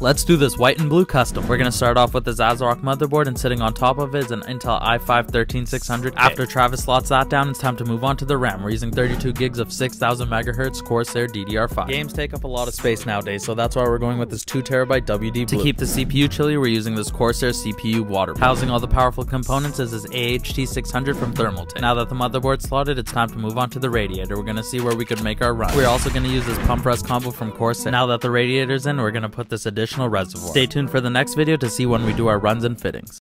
Let's do this white and blue custom. We're gonna start off with this ASRock motherboard and sitting on top of it is an Intel i5 13600. After Travis slots that down, it's time to move on to the RAM. We're using 32 gigs of 6000 megahertz Corsair DDR5. Games take up a lot of space nowadays, so that's why we're going with this 2 terabyte WD Blue. To keep the CPU chilly, we're using this Corsair CPU water. Housing all the powerful components is this AHT 600 from Thermaltake. Now that the motherboard's slotted, it's time to move on to the radiator. We're gonna see where we could make our run. We're also gonna use this pump rest combo from Corsair. Now that the radiator's in, we're gonna put this additional reservoir. Stay tuned for the next video to see when we do our runs and fittings.